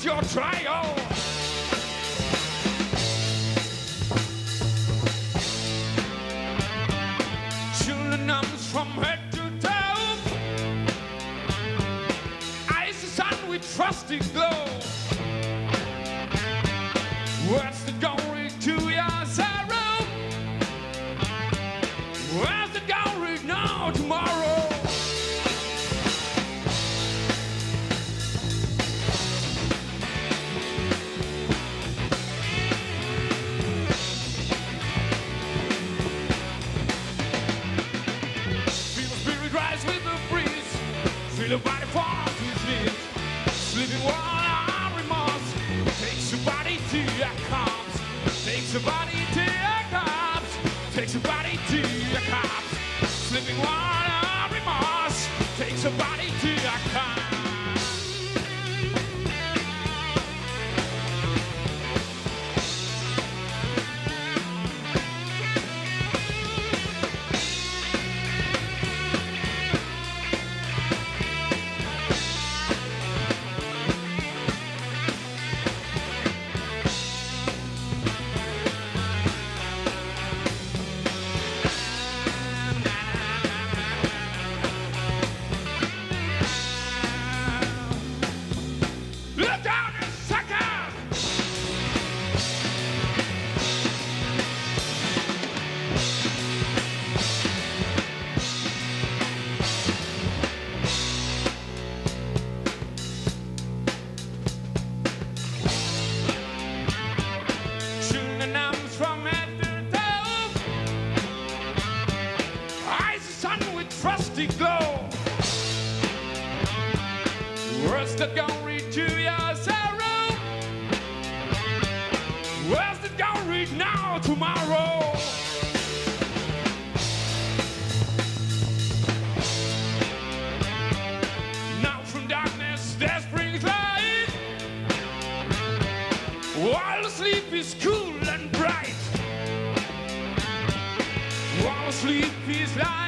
start your trial. Children numbs from head to toe. Eyes the sun with trusty glow. What's the goal? Body fall to knees. Sleeping while remorse takes your body your cops. Takes your your cops. Takes your your cops. Remorse takes your your cops. Frosty glow. Words that don't reach to your sorrow. Words that don't reach now, tomorrow. Now from darkness there springs light. While sleep is cool and bright. While sleep is light.